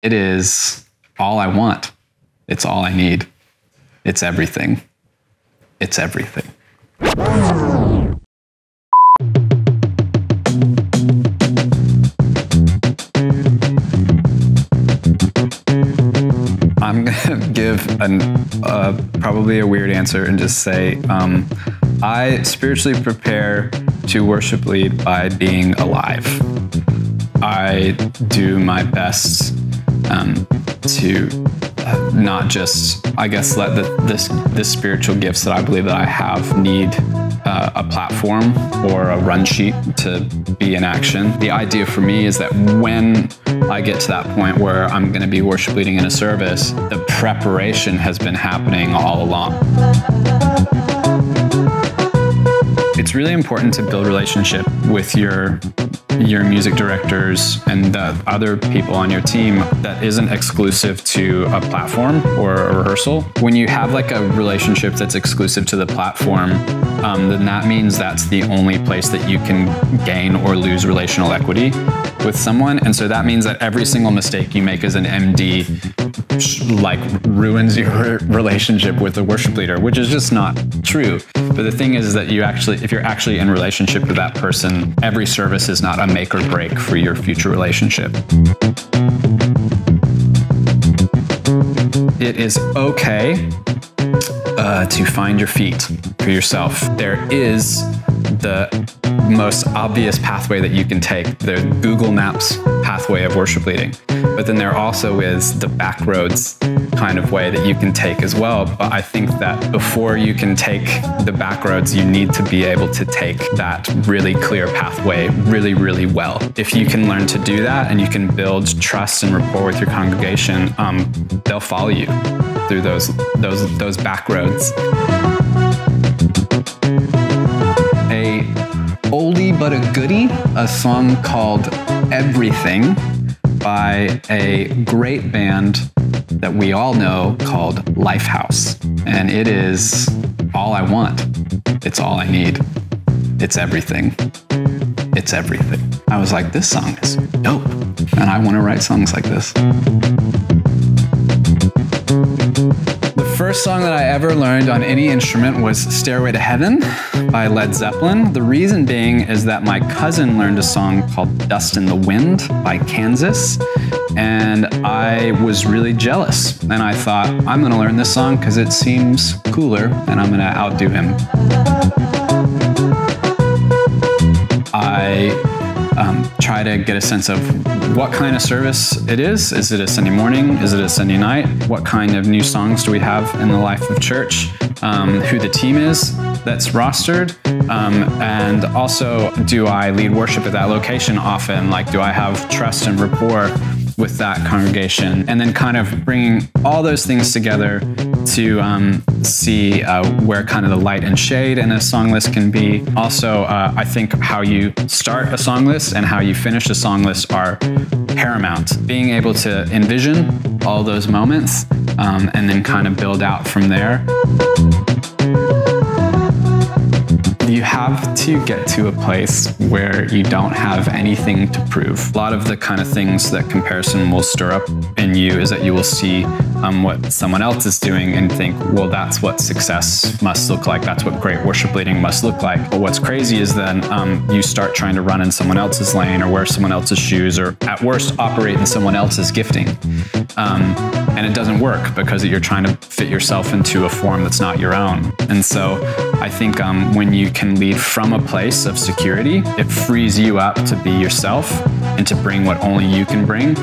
It is all I want. It's all I need. It's everything. It's everything. I'm to give an, uh, probably a weird answer and just say um, I spiritually prepare to worship lead by being alive. I do my best um, to uh, not just, I guess, let the, this, this spiritual gifts that I believe that I have need uh, a platform or a run sheet to be in action. The idea for me is that when I get to that point where I'm going to be worship leading in a service, the preparation has been happening all along. It's really important to build relationship with your your music directors and the other people on your team that isn't exclusive to a platform or a rehearsal. When you have like a relationship that's exclusive to the platform, um, then that means that's the only place that you can gain or lose relational equity with someone. And so that means that every single mistake you make as an MD like ruins your relationship with the worship leader, which is just not true. But the thing is, that you actually, if you're actually in relationship with that person, every service is not a make or break for your future relationship. It is okay uh, to find your feet for yourself. There is the most obvious pathway that you can take, the Google Maps pathway of worship leading. But then there also is the back roads kind of way that you can take as well. But I think that before you can take the back roads, you need to be able to take that really clear pathway really, really well. If you can learn to do that and you can build trust and rapport with your congregation, um, they'll follow you through those those those back roads. A oldie but a goodie, a song called Everything by a great band that we all know called Lifehouse. And it is all I want. It's all I need. It's everything. It's everything. I was like, this song is dope. And I want to write songs like this. The first song that I ever learned on any instrument was Stairway to Heaven by Led Zeppelin. The reason being is that my cousin learned a song called Dust in the Wind by Kansas. And I was really jealous. And I thought, I'm to learn this song because it seems cooler and I'm to outdo him. I um, try to get a sense of what kind of service it is. Is it a Sunday morning? Is it a Sunday night? What kind of new songs do we have in the life of church? Um, who the team is that's rostered? Um, and also, do I lead worship at that location often? Like, do I have trust and rapport with that congregation, and then kind of bringing all those things together to um, see uh, where kind of the light and shade in a song list can be. Also, uh, I think how you start a song list and how you finish a song list are paramount. Being able to envision all those moments um, and then kind of build out from there you have to get to a place where you don't have anything to prove. A lot of the kind of things that comparison will stir up in you is that you will see um, what someone else is doing and think, well, that's what success must look like. That's what great worship leading must look like. But what's crazy is then um, you start trying to run in someone else's lane or wear someone else's shoes or at worst operate in someone else's gifting. Um, and it doesn't work because you're trying to fit yourself into a form that's not your own. And so I think um, when you can lead from a place of security, it frees you up to be yourself and to bring what only you can bring